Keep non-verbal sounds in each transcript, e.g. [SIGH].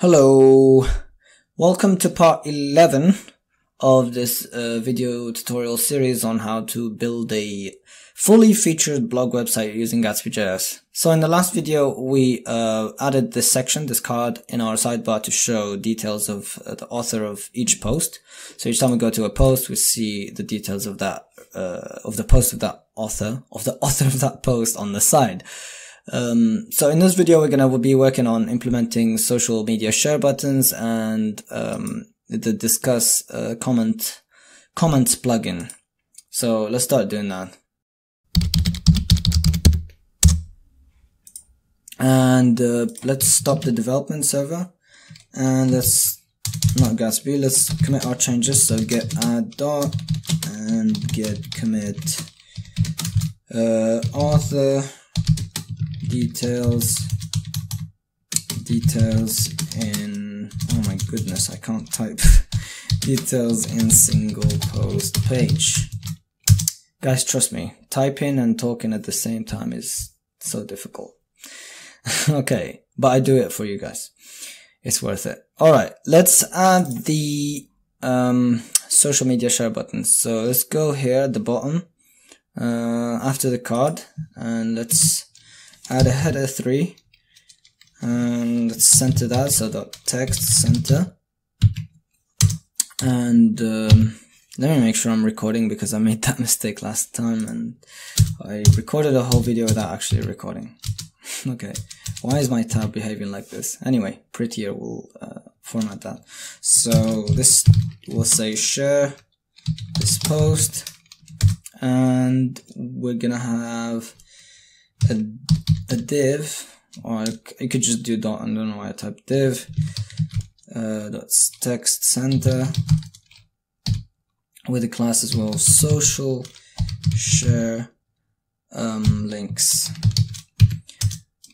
Hello, welcome to part 11 of this uh, video tutorial series on how to build a fully featured blog website using Gatsby.js. So in the last video, we uh, added this section, this card in our sidebar to show details of uh, the author of each post. So each time we go to a post, we see the details of that, uh, of the post of that author, of the [LAUGHS] author of that post on the side. Um, so in this video, we're going to be working on implementing social media share buttons and um, the Disqus uh, comment comments plugin. So let's start doing that. And uh, let's stop the development server and let's not Gatsby. Let's commit our changes. So git add dot and git commit uh, author details details in oh my goodness I can't type. [LAUGHS] Details in single post page. Guys trust me typing and talking at the same time is so difficult. [LAUGHS] Okay but I do it for you guys. It's worth it. All right let's add the um, social media share buttons so let's go here at the bottom uh, after the card and let's add a header 3 and let's center that so dot text center. And um, let me make sure I'm recording because I made [LAUGHS] that mistake last time and I recorded a whole video without actually recording. [LAUGHS] Okay. Why is my tab behaving like this? Anyway prettier will uh, format that. So this will say share this post. And we're gonna have a a div, or I could just do dot, I don't know why I type div, uh, that's text center, with the class as well, social share um, links.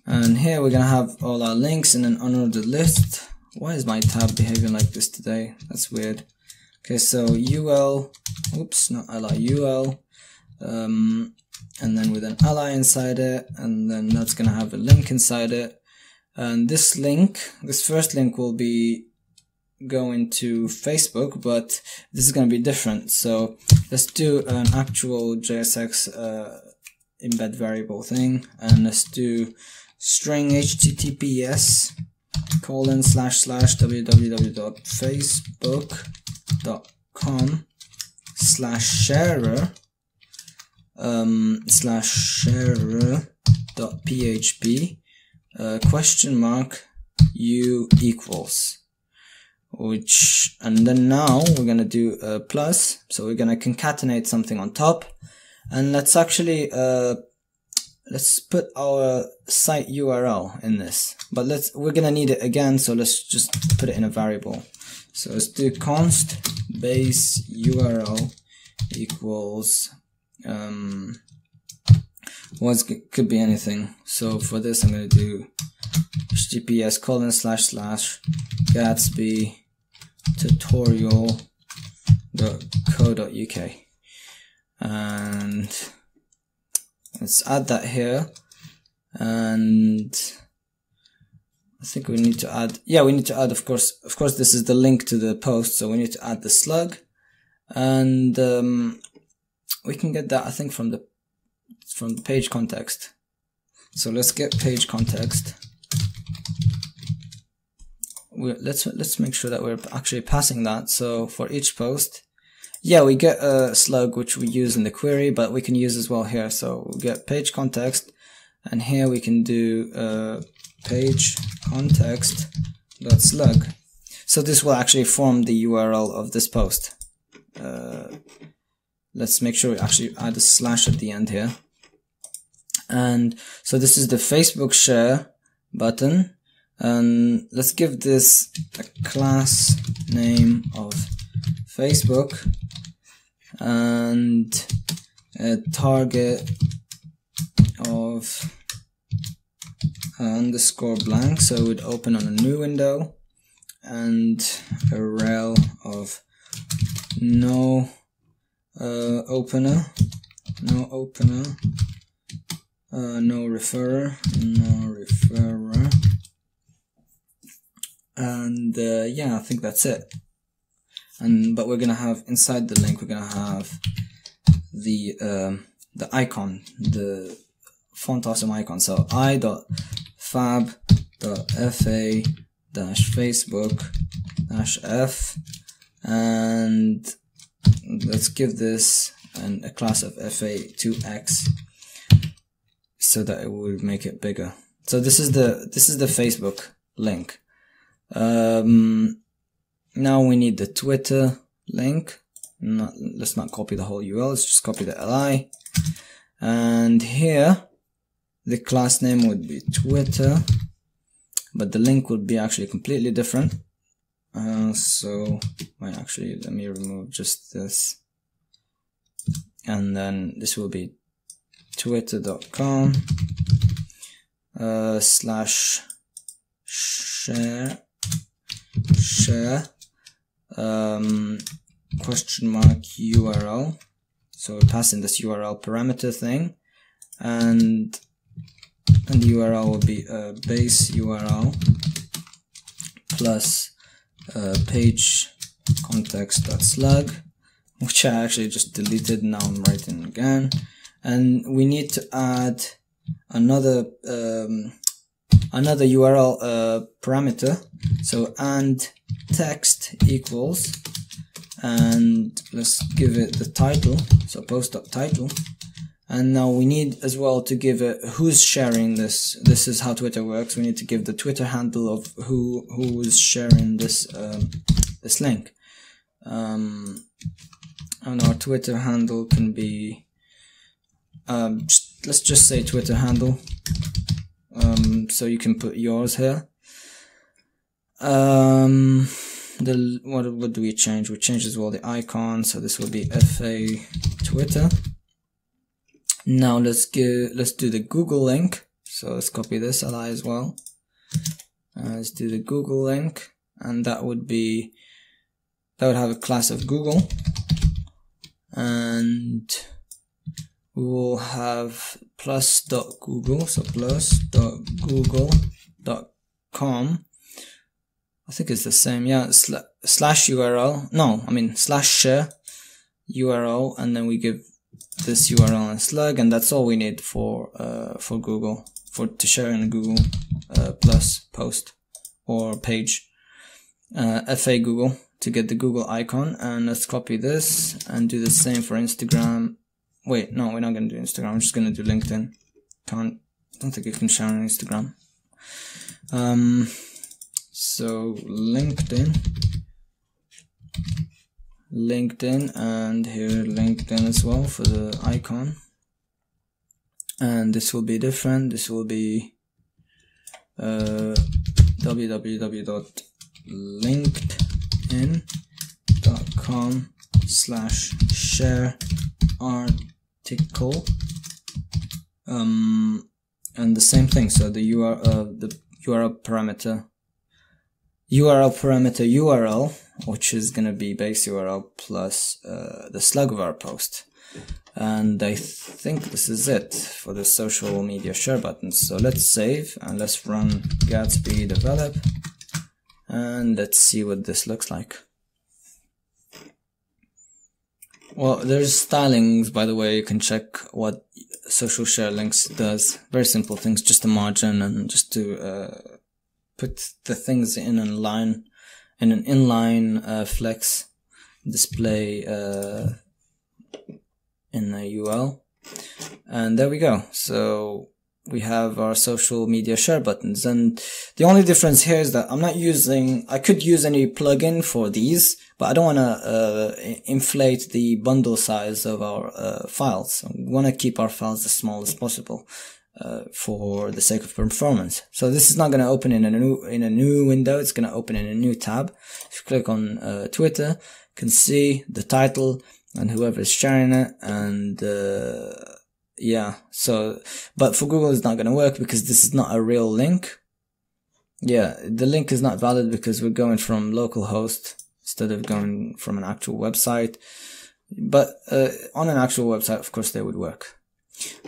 And here we're gonna have all our links in an unordered list. Why is my tab behaving like this today? That's weird. Okay, so ul, oops, not li, ul, um, and then with an ally inside it and then that's going to have a link inside it. And this link this first link will be going to Facebook but this is going to be different. So let's do an actual JSX uh, embed variable thing and let's do string https colon slash slash www.facebook.com slash sharer um, slash sharer dot php uh, question mark u equals which and then now we're gonna do a plus so we're gonna concatenate something on top. And let's actually uh, let's put our site URL in this. But let's we're gonna need it again so let's just put it in a variable. So let's do const base URL equals um, was could be anything. So for this, I'm going to do https colon slash slash Gatsby tutorial dot co dot uk and let's add that here. And I think we need to add yeah we need to add of course of course this is the link to the post so we need to add the slug. And um, we can get that I think from the from the page context. So let's get page context. We're, let's let's make sure that we're actually passing that. So for each post, yeah, we get a slug which we use in the query, but we can use as well here. So we'll get page context, and here we can do uh, page context dot slug. So this will actually form the URL of this post. Let's make sure we actually add a slash at the end here. And so this is the Facebook share button. And let's give this a class name of Facebook and a target of underscore blank so it would open on a new window and a rel of no uh, opener, no opener, uh, no referrer, no referrer, and uh, yeah, I think that's it. And but we're gonna have inside the link, we're gonna have the um, the icon, the font awesome icon. So i dot fab dot fa dash facebook dash f. And let's give this an, a class of fa2x so that it would make it bigger. So this is the this is the Facebook link. Um, now we need the Twitter link. Not, let's not copy the whole URL. Let's just copy the li. And here, the class name would be Twitter, but the link would be actually completely different. Uh, so, wait, actually, let me remove just this. And then this will be twitter.com uh, slash share share um, question mark URL. So pass in this URL parameter thing, and and the URL will be a base URL plus uh, page context.slug, which I actually just deleted. Now I'm writing again, and we need to add another um, another URL uh, parameter. So and text equals and let's give it the title. So post.title. And now we need as well to give it who's sharing this. This is how Twitter works. We need to give the Twitter handle of who who is sharing this um, this link. Um, and our Twitter handle can be um, just, let's just say Twitter handle um, so you can put yours here. Um, the what what do we change? We change as well the icon, so this will be FA Twitter. Now let's get let's do the Google link. So let's copy this li as well. Uh, let's do the Google link, and that would be that would have a class of Google, and we will have plus dot google so plus dot google dot com I think it's the same yeah sl slash URL no I mean slash share URL and then we give this URL and slug and that's all we need for uh, for Google for to share in Google uh, plus post or page uh, FA Google to get the Google icon and let's copy this and do the same for Instagram Wait, no, we're not gonna do Instagram. I'm just gonna do LinkedIn. Can't, don't think you can share on Instagram. Um, so LinkedIn, LinkedIn, and here LinkedIn as well for the icon. And this will be different. This will be uh, www.linkedin.com slash share article um, and the same thing so the URL uh, the URL parameter URL parameter URL which is gonna be base URL plus uh, the slug of our post and I think this is it for the social media share button so let's save and let's run Gatsby develop and let's see what this looks like Well, there's stylings, by the way. You can check what social share links does. Very simple things, just a margin and just to uh, put the things in a line, in an inline uh, flex display uh, in a UL. And there we go. So we have our social media share buttons and the only difference here is that I'm not using I could use any plugin for these but I don't want to uh, inflate the bundle size of our uh, files we want to keep our files as small as possible uh, for the sake of performance. So this is not going to open in a new in a new window it's going to open in a new tab. If you click on uh, Twitter you can see the title and whoever is sharing it and uh, yeah so but for google it's not going to work because this is not a real link. Yeah the link is not valid because we're going from localhost instead of going from an actual website. But uh, on an actual website of course they would work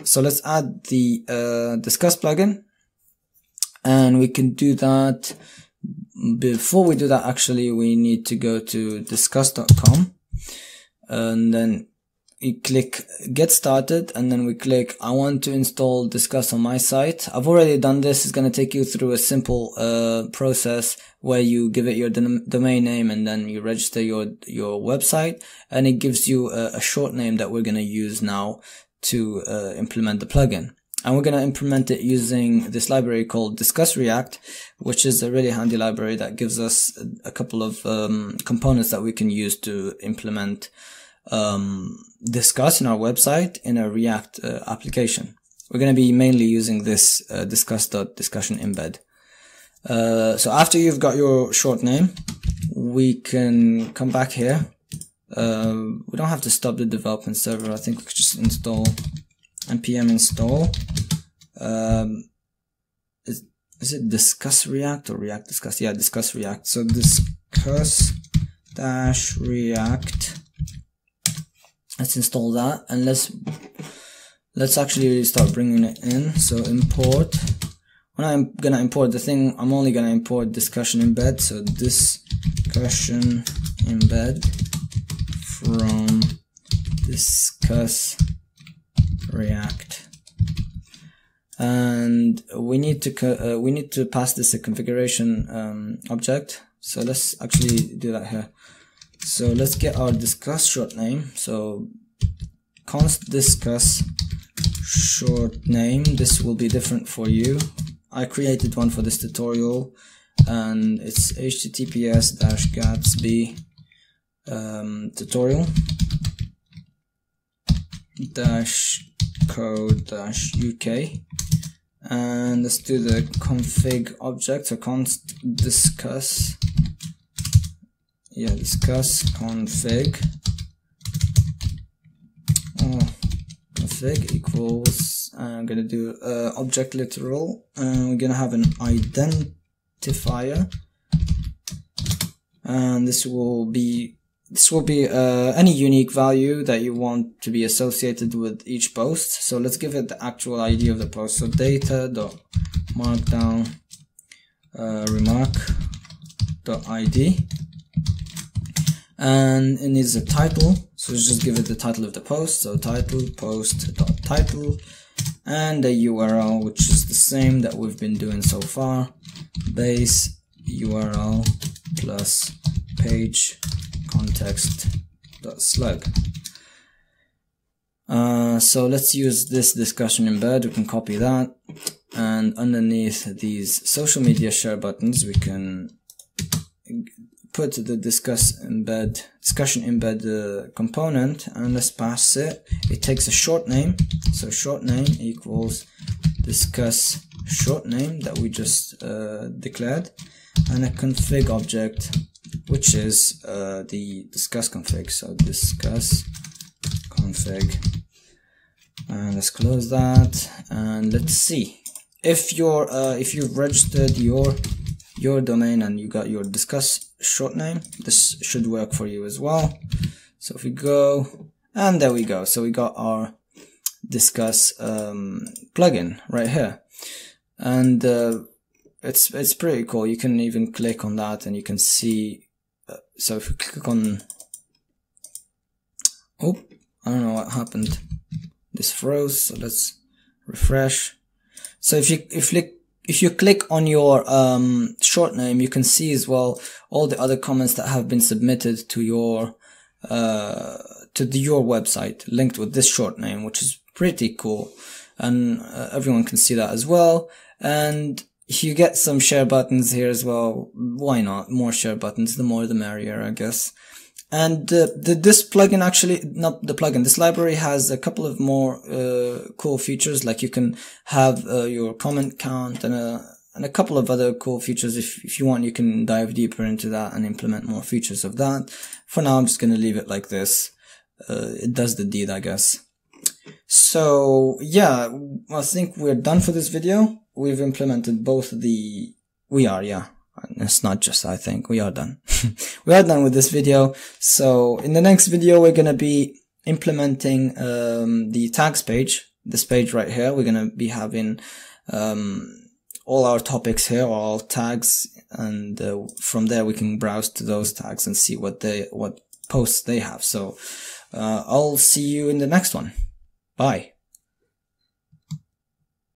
so let's add the uh, Disqus plugin. And we can do that. Before we do that, actually, we need to go to disqus.com and then we click get started. And then we click I want to install Disqus on my site. I've already done this. It's going to take you through a simple uh, process where you give it your domain name and then you register your your website. And it gives you a, a short name that we're going to use now to uh, implement the plugin. And we're going to implement it using this library called Disqus React, which is a really handy library that gives us a couple of um, components that we can use to implement um, Disqus in our website in a React uh, application. We're going to be mainly using this uh, disqus.discussion embed. Uh, so after you've got your short name, we can come back here. Uh, we don't have to stop the development server. I think we could just install npm install. Um, is, is it disqus react or react disqus? Yeah, disqus react. So disqus dash react. let's install that and let's let's actually start bringing it in so import when I'm gonna import the thing I'm only gonna import discussion embed so discussion embed from disqus react. And we need to uh, we need to pass this a configuration um, object. So let's actually do that here. So let's get our disqus short name. So const disqus short name. This will be different for you. I created one for this tutorial and it's https dash gatsby um, tutorial. Dash code dash uk and let's do the config object. So const disqus. Yeah disqus config. Oh, config equals I'm gonna do uh, object literal. And we're gonna have an identifier. And this will be this will be uh, any unique value that you want to be associated with each post. So let's give it the actual ID of the post. So data dot markdown uh, remark dot ID and it needs a title. So let's just give it the title of the post. So title post dot title and a url which is the same that we've been doing so far. Base url plus page context dot slug. Uh, so let's use this discussion embed we can copy that. And underneath these social media share buttons we can put the Disqus embed discussion embed uh, component and let's pass it. It takes a short name. So short name equals disqus short name that we just uh, declared and a config object which is uh, the disqus config. So disqus config. And let's close that and let's see. If you're uh, if you've registered your your domain and you got your Disqus short name this should work for you as well. So if we go and there we go. So we got our Disqus um, plugin right here. And uh, it's it's pretty cool. You can even click on that and you can see uh, so if you click on oh I don't know what happened. This froze so let's refresh. So if you if you if you click on your um, short name, you can see as well all the other comments that have been submitted to your uh, to the, your website linked with this short name, which is pretty cool, and uh, everyone can see that as well. And you get some share buttons here as well. Why not? More share buttons, the more the merrier, I guess. And uh, the, this plugin actually, not the plugin, this library has a couple of more uh, cool features, like you can have uh, your comment count and a, and a couple of other cool features. If, if you want, you can dive deeper into that and implement more features of that. For now, I'm just going to leave it like this. Uh, it does the deed, I guess. So yeah, I think we're done for this video. We've implemented both the, we are, yeah, it's not just I think we are done. [LAUGHS] we are done with this video. So in the next video, we're going to be implementing um, the tags page, this page right here. We're going to be having um, all our topics here, all tags, and uh, from there we can browse to those tags and see what they what posts they have. So uh, I'll see you in the next one. Bye.